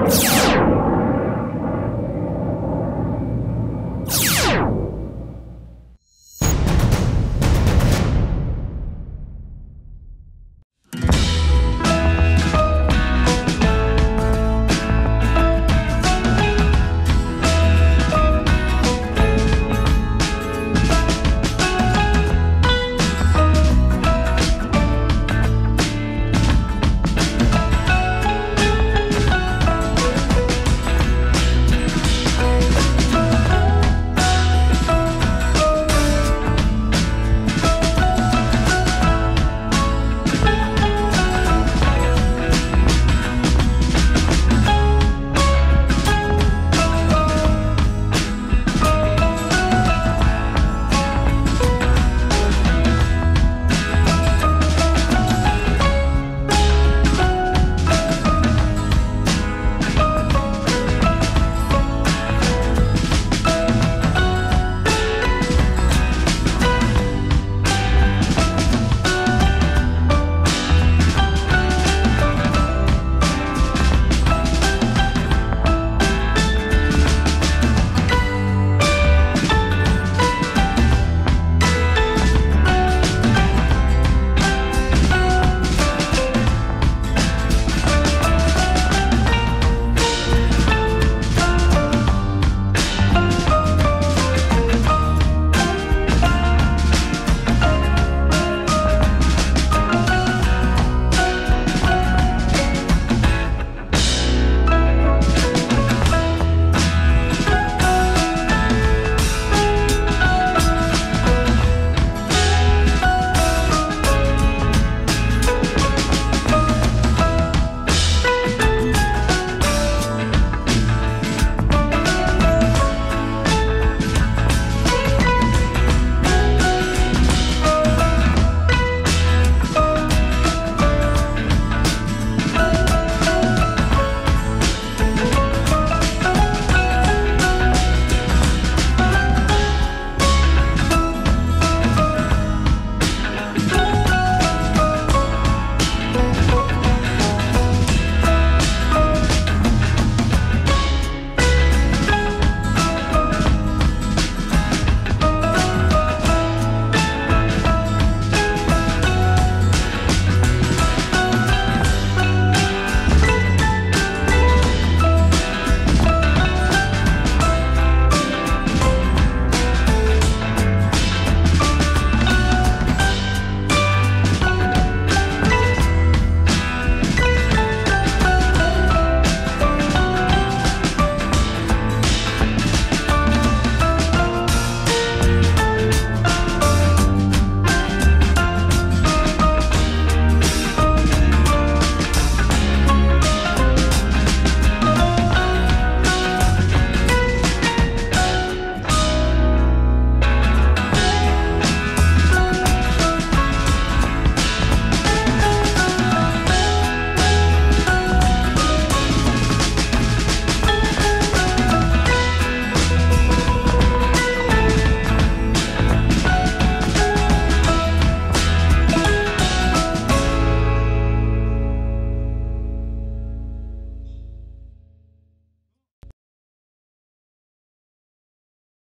you